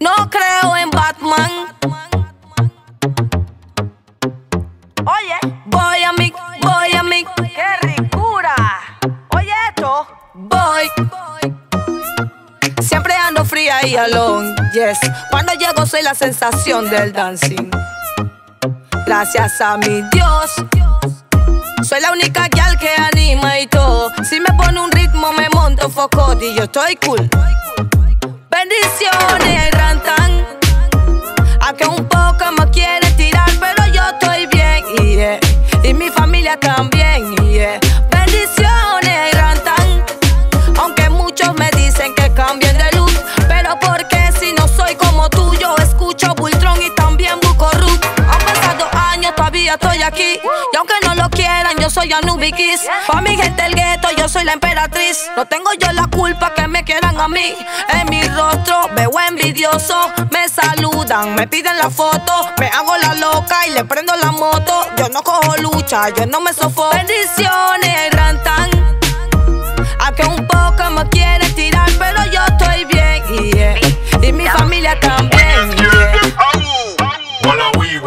No creo en Batman. Oye, Voy a mi, voy a mi, qué ricura. Oye esto. voy. Siempre ando fría y alone, yes. Cuando llego soy la sensación del dancing. Gracias a mi Dios. Soy la única gal que anima y todo. Si me pone un ritmo me monto foco y yo estoy cool. Bendiciones, rantan. Aunque un poco me quiere tirar, pero yo estoy bien. Y mi familia también, yo soy Anubikis. Pa' mi gente el gueto, yo soy la emperatriz. No tengo yo la culpa que me quieran a mí. En mi rostro veo envidioso. Me saludan, me piden la foto. Me hago la loca y le prendo la moto. Yo no cojo lucha, yo no me sofoco. Bendiciones, rantan. Aunque un poco me quiere tirar, pero yo estoy bien, yeah. Y mi familia también, yeah. Wee,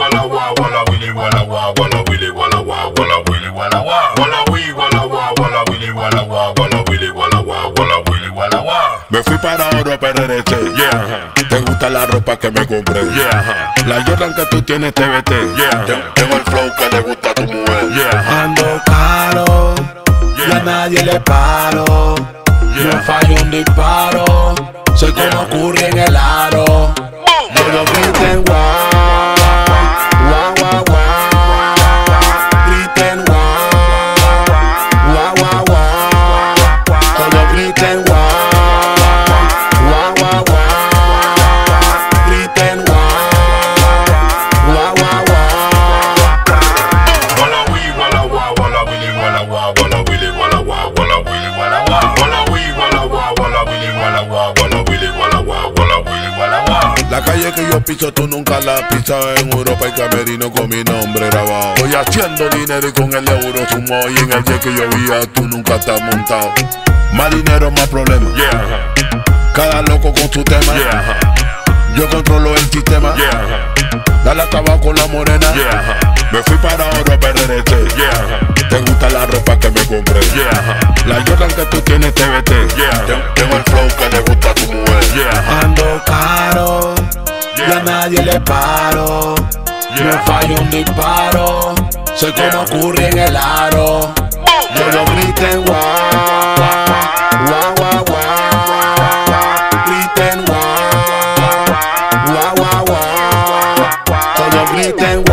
Walla wee, walla wah, walla willy, walla wah, walla willy, walla wah, walla willy, walla wah. Me fui para oro PRT. Yeah, ¿Te gusta la ropa que me compré? yeah, La Jordan que tú tienes TBT. Yeah. Te- Tengo el flow que le gusta a tu mujer. yeah, Ando caro y a nadie le paro. No fallo un disparo. Soy como Curry en el aro. Todos griten guau, guau, willy, willy. La calle que yo piso tú nunca la pisado en Europa y camerino con mi nombre grabado. Estoy haciendo dinero y con el euro sumo y en el jet que yo vía tú nunca estás montado. Más dinero, más problemas. Yeah, Cada loco con su tema. yeah, Yo controlo el sistema. yeah, Dale acabado con la morena. yeah, Me fui para la Jordan que tú tienes TBT. Yeah. Tengo, el flow que le gusta a tu mujer. Ando caro, yeah. a nadie le paro. No fallo un disparo, sé cómo ocurre en el aro. Yo lo griten guau, guau, guau, guau. Griten guau, guau, guau, guau. Solo griten.